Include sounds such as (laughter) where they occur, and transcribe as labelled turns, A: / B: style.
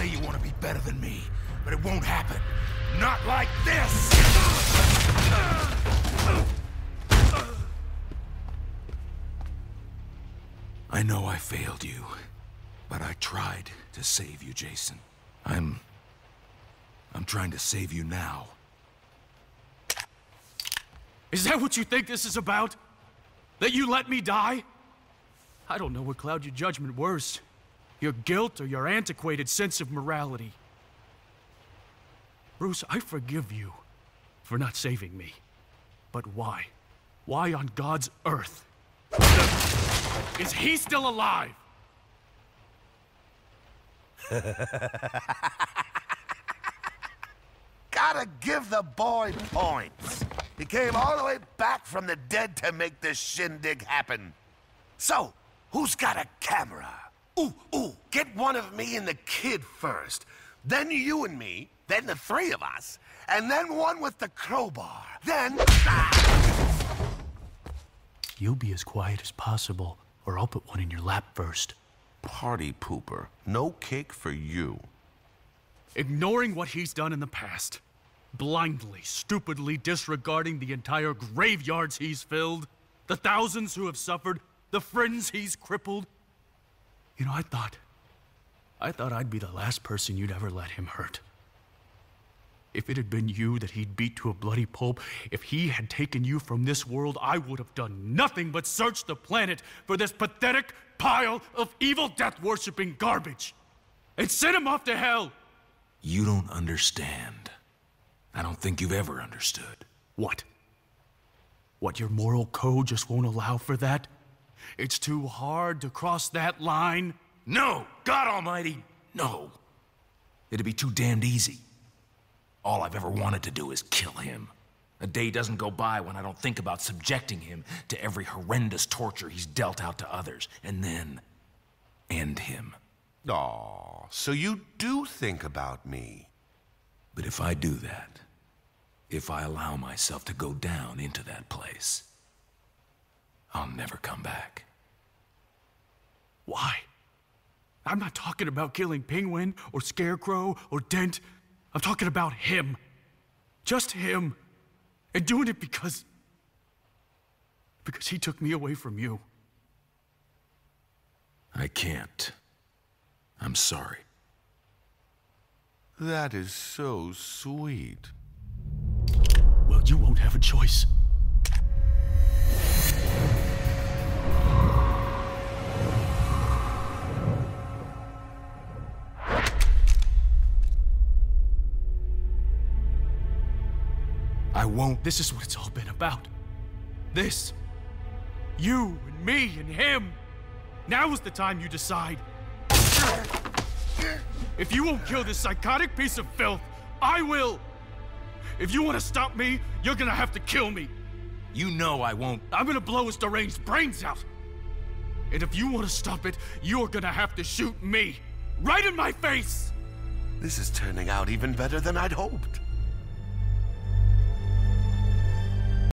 A: say you want to be better than me, but it won't happen. Not like this! I know I failed you, but I tried to save you, Jason. I'm... I'm trying to save you now.
B: Is that what you think this is about? That you let me die? I don't know what cloud your judgment worse. Your guilt or your antiquated sense of morality. Bruce, I forgive you for not saving me. But why? Why on God's earth? Is he still alive? (laughs)
C: Gotta give the boy points. He came all the way back from the dead to make this shindig happen. So, who's got a camera? Ooh, ooh, get one of me and the kid first. Then you and me, then the three of us, and then one with the crowbar. Then... Ah!
B: You be as quiet as possible, or I'll put one in your lap first.
C: Party pooper. No cake for you.
B: Ignoring what he's done in the past. Blindly, stupidly disregarding the entire graveyards he's filled. The thousands who have suffered. The friends he's crippled. You know, I thought... I thought I'd be the last person you'd ever let him hurt. If it had been you that he'd beat to a bloody pulp, if he had taken you from this world, I would have done nothing but search the planet for this pathetic pile of evil death worshipping garbage and send him off to hell.
A: You don't understand. I don't think you've ever understood.
B: What? What, your moral code just won't allow for that? It's too hard to cross that line?
A: No! God Almighty, no! It'd be too damned easy. All I've ever wanted to do is kill him. A day doesn't go by when I don't think about subjecting him to every horrendous torture he's dealt out to others, and then end him.
C: Aw, so you do think about me.
A: But if I do that, if I allow myself to go down into that place, I'll never come back.
B: Why? I'm not talking about killing Penguin or Scarecrow or Dent. I'm talking about him. Just him. And doing it because. because he took me away from you.
A: I can't. I'm sorry.
C: That is so sweet.
B: Well, you won't have a choice.
A: I won't.
B: This is what it's all been about. This. You and me and him. Now is the time you decide. If you won't kill this psychotic piece of filth, I will. If you want to stop me, you're gonna have to kill me.
A: You know I won't.
B: I'm gonna blow his deranged brains out. And if you want to stop it, you're gonna have to shoot me. Right in my face!
C: This is turning out even better than I'd hoped.